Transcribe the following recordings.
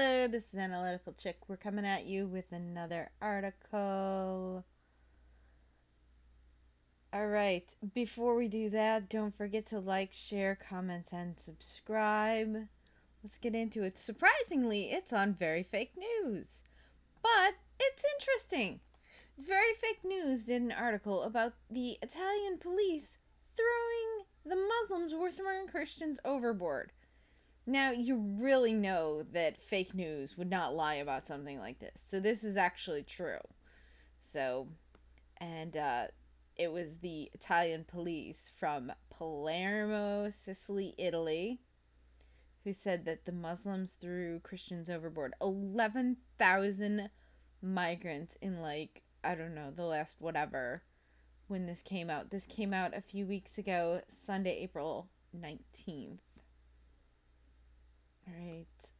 Hello, this is Analytical Chick. We're coming at you with another article. All right, before we do that, don't forget to like, share, comment, and subscribe. Let's get into it. Surprisingly, it's on Very Fake News, but it's interesting. Very Fake News did an article about the Italian police throwing the Muslims were throwing Christians overboard. Now, you really know that fake news would not lie about something like this. So, this is actually true. So, and uh, it was the Italian police from Palermo, Sicily, Italy, who said that the Muslims threw Christians overboard. 11,000 migrants in, like, I don't know, the last whatever when this came out. This came out a few weeks ago, Sunday, April 19th.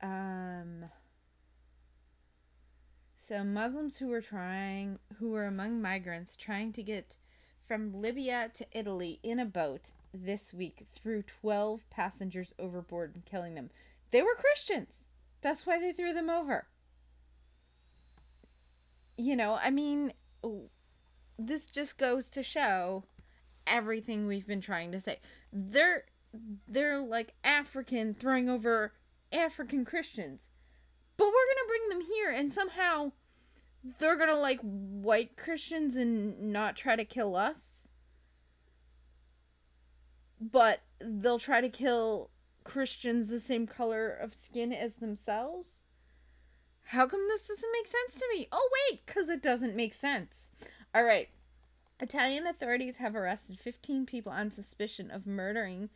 Um so Muslims who were trying who were among migrants trying to get from Libya to Italy in a boat this week threw 12 passengers overboard and killing them. They were Christians. That's why they threw them over. You know, I mean, this just goes to show everything we've been trying to say. They're they're like African throwing over African Christians. But we're going to bring them here and somehow they're going to like white Christians and not try to kill us. But they'll try to kill Christians the same color of skin as themselves. How come this doesn't make sense to me? Oh, wait, because it doesn't make sense. All right. Italian authorities have arrested 15 people on suspicion of murdering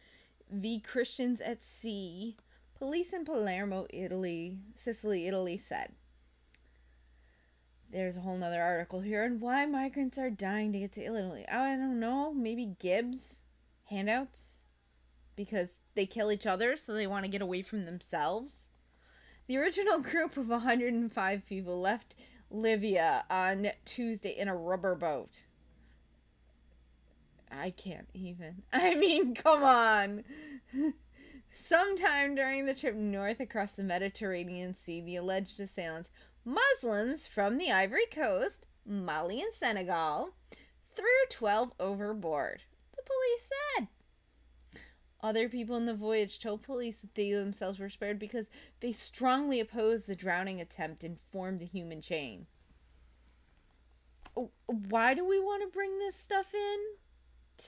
the Christians at sea Police in Palermo, Italy, Sicily, Italy said. There's a whole nother article here on why migrants are dying to get to Italy. I don't know. Maybe Gibbs handouts because they kill each other, so they want to get away from themselves. The original group of 105 people left Libya on Tuesday in a rubber boat. I can't even. I mean, come on. Sometime during the trip north across the Mediterranean Sea, the alleged assailants, Muslims from the Ivory Coast, Mali, and Senegal, threw 12 overboard, the police said. Other people in the voyage told police that they themselves were spared because they strongly opposed the drowning attempt and formed a human chain. Oh, why do we want to bring this stuff in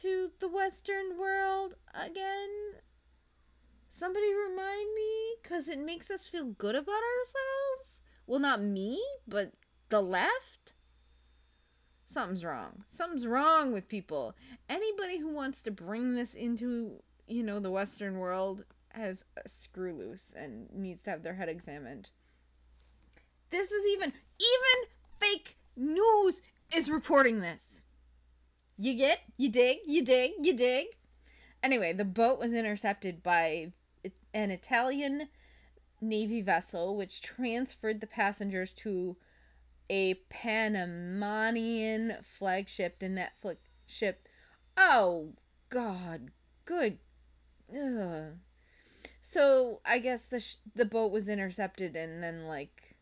to the Western world again? Somebody remind me? Because it makes us feel good about ourselves? Well, not me, but the left? Something's wrong. Something's wrong with people. Anybody who wants to bring this into, you know, the Western world has a screw loose and needs to have their head examined. This is even, even fake news is reporting this. You get? You dig? You dig? You dig? Anyway, the boat was intercepted by an Italian Navy vessel which transferred the passengers to a Panamanian flagship. And that flagship, oh God, good. Ugh. So I guess the sh- the boat was intercepted, and then like,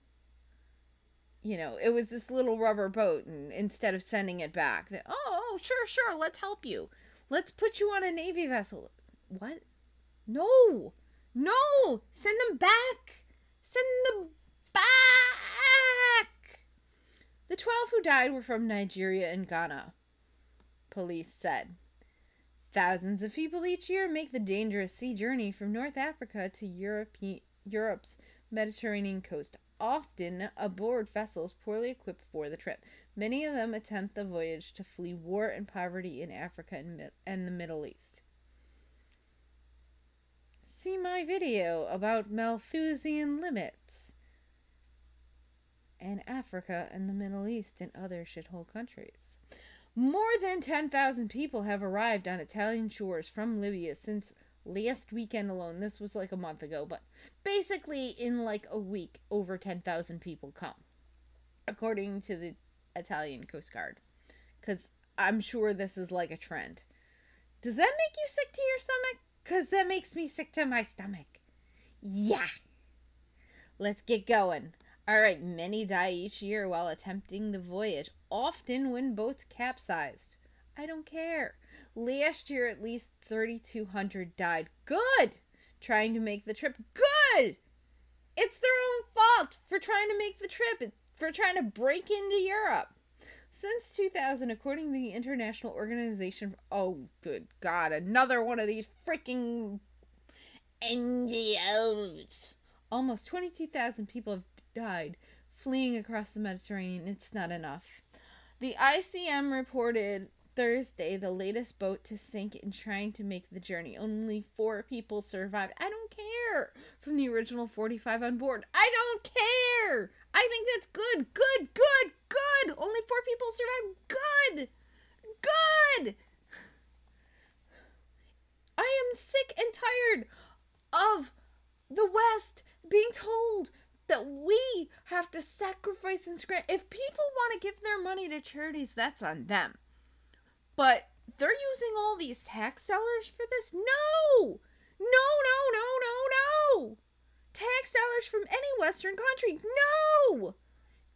you know, it was this little rubber boat, and instead of sending it back, they, oh, oh, sure, sure, let's help you. Let's put you on a navy vessel. What? No. No! Send them back! Send them back! The 12 who died were from Nigeria and Ghana, police said. Thousands of people each year make the dangerous sea journey from North Africa to Europe, Europe's Mediterranean coast, often aboard vessels poorly equipped for the trip. Many of them attempt the voyage to flee war and poverty in Africa and, and the Middle East see my video about Malthusian limits and Africa and the Middle East and other shithole countries. More than 10,000 people have arrived on Italian shores from Libya since last weekend alone. This was like a month ago, but basically in like a week, over 10,000 people come, according to the Italian Coast Guard. Because I'm sure this is like a trend. Does that make you sick to your stomach? Because that makes me sick to my stomach. Yeah. let's get going. All right, many die each year while attempting the voyage, often when boats capsized. I don't care. Last year, at least 3,200 died. Good! Trying to make the trip. Good! It's their own fault for trying to make the trip, for trying to break into Europe. Since 2000, according to the International Organization, oh, good God, another one of these freaking NGOs. Almost 22,000 people have died fleeing across the Mediterranean. It's not enough. The ICM reported Thursday the latest boat to sink in trying to make the journey. Only four people survived. I don't care. From the original 45 on board. I don't care. I think that's good, good, good, good. Only four people survived. Good, good. I am sick and tired of the West being told that we have to sacrifice and scram. If people want to give their money to charities, that's on them. But they're using all these tax dollars for this? No! No, no, no, no, no! Tax dollars from any Western country? No!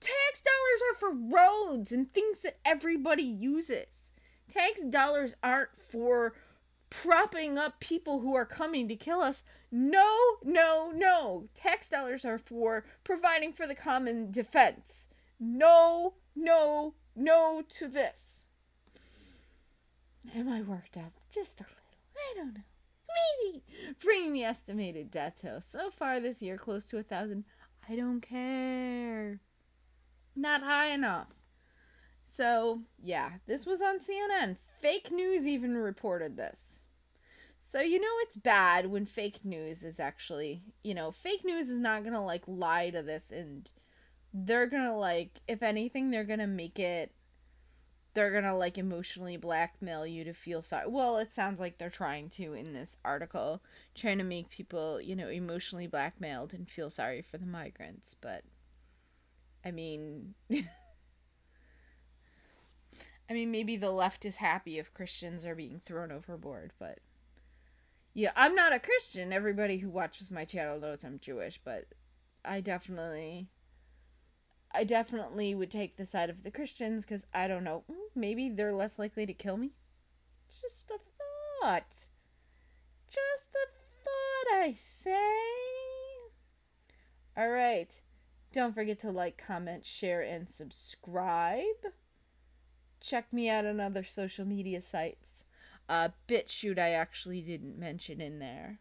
Tax dollars are for roads and things that everybody uses. Tax dollars aren't for propping up people who are coming to kill us. No, no, no. Tax dollars are for providing for the common defense. No, no, no to this. Am I worked up? Just a little. I don't know. Maybe. Bringing the estimated death toll so far this year close to a thousand. I don't care. Not high enough. So, yeah, this was on CNN. Fake news even reported this. So, you know, it's bad when fake news is actually, you know, fake news is not going to like lie to this and they're going to like, if anything, they're going to make it they're gonna like emotionally blackmail you to feel sorry. Well, it sounds like they're trying to in this article, trying to make people, you know, emotionally blackmailed and feel sorry for the migrants. But, I mean, I mean, maybe the left is happy if Christians are being thrown overboard, but yeah, I'm not a Christian. Everybody who watches my channel knows I'm Jewish, but I definitely I definitely would take the side of the Christians because I don't know, mm, maybe they're less likely to kill me. Just a thought. Just a thought, I say. All right. Don't forget to like, comment, share, and subscribe. Check me out on other social media sites. Uh, BitChute I actually didn't mention in there.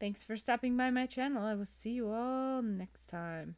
Thanks for stopping by my channel. I will see you all next time.